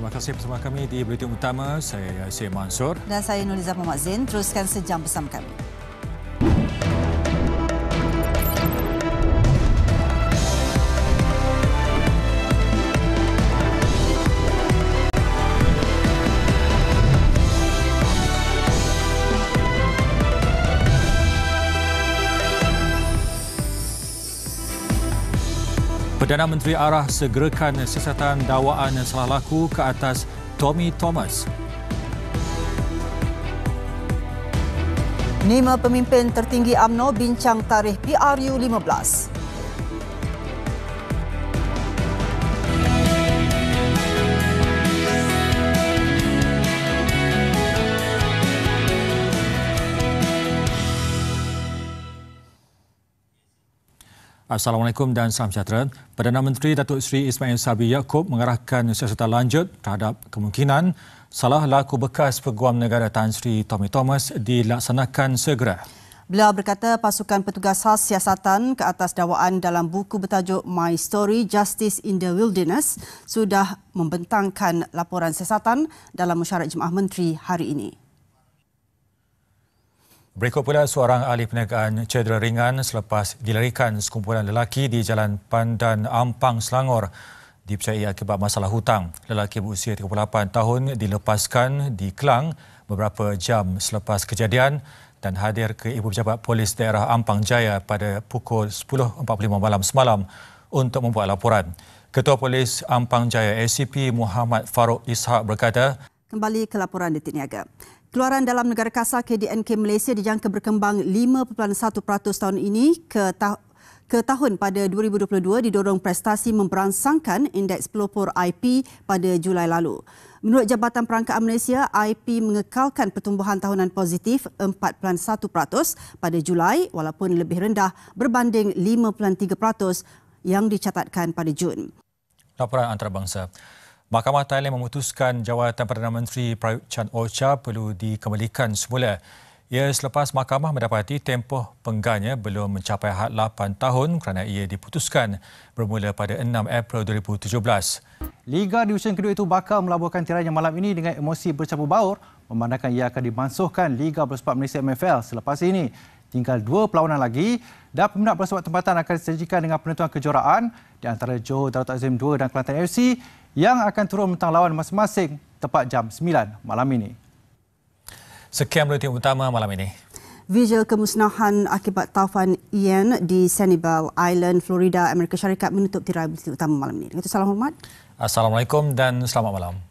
Terima kasih bersama kami di Buletin Utama. Saya Yasir Mansur. Dan saya Nuliza Muhammad Zain. Teruskan sejam bersama kami. Perdana Menteri arah segerakan siasatan dakwaan salah laku ke atas Tommy Thomas. Lima pemimpin tertinggi AMNO bincang tarikh PRU 15. Assalamualaikum dan salam sejahtera. Perdana Menteri Datuk Seri Ismail Sabri Yaakob mengarahkan siasatan lanjut terhadap kemungkinan salah laku bekas Peguam Negara Tan Sri Tommy Thomas dilaksanakan segera. Beliau berkata pasukan petugas khas siasatan ke atas dakwaan dalam buku bertajuk My Story Justice in the Wilderness sudah membentangkan laporan siasatan dalam mesyuarat Jemaah Menteri hari ini. Berikut pula seorang ahli perniagaan cedera ringan selepas dilarikan sekumpulan lelaki di Jalan Pandan Ampang, Selangor dipercayai akibat masalah hutang. Lelaki berusia 38 tahun dilepaskan di Kelang beberapa jam selepas kejadian dan hadir ke Ibu Pejabat Polis Daerah Ampang Jaya pada pukul 10.45 malam semalam untuk membuat laporan. Ketua Polis Ampang Jaya ACP Muhammad Farouk Ishak berkata, Kembali ke laporan detik niaga. Keluaran dalam negara kasar KDNK Malaysia dijangka berkembang 5.1% tahun ini ke, ta- ke tahun pada 2022 didorong prestasi memberangsangkan indeks pelopor IP pada Julai lalu. Menurut Jabatan Perangkaan Malaysia, IP mengekalkan pertumbuhan tahunan positif 4.1% pada Julai walaupun lebih rendah berbanding 5.3% yang dicatatkan pada Jun. Laporan antarabangsa. Mahkamah Thailand memutuskan jawatan Perdana Menteri Prayut Chan Ocha perlu dikembalikan semula. Ia selepas mahkamah mendapati tempoh pengganya belum mencapai had 8 tahun kerana ia diputuskan bermula pada 6 April 2017. Liga Division kedua itu bakal melabuhkan tirainya malam ini dengan emosi bercampur baur memandangkan ia akan dimansuhkan Liga Bola Sepak Malaysia MFL selepas ini. Tinggal dua perlawanan lagi dan peminat bola sepak tempatan akan disajikan dengan penentuan kejuaraan di antara Johor Darul Takzim 2 dan Kelantan FC yang akan turun mentang lawan masing-masing tepat jam 9 malam ini. Sekian berita utama malam ini. Visual kemusnahan akibat taufan Ian di Sanibel Island, Florida, Amerika Syarikat menutup tirai berita utama malam ini. Dengan itu, salam hormat. Assalamualaikum dan selamat malam.